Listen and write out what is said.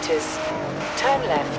meters. Turn left.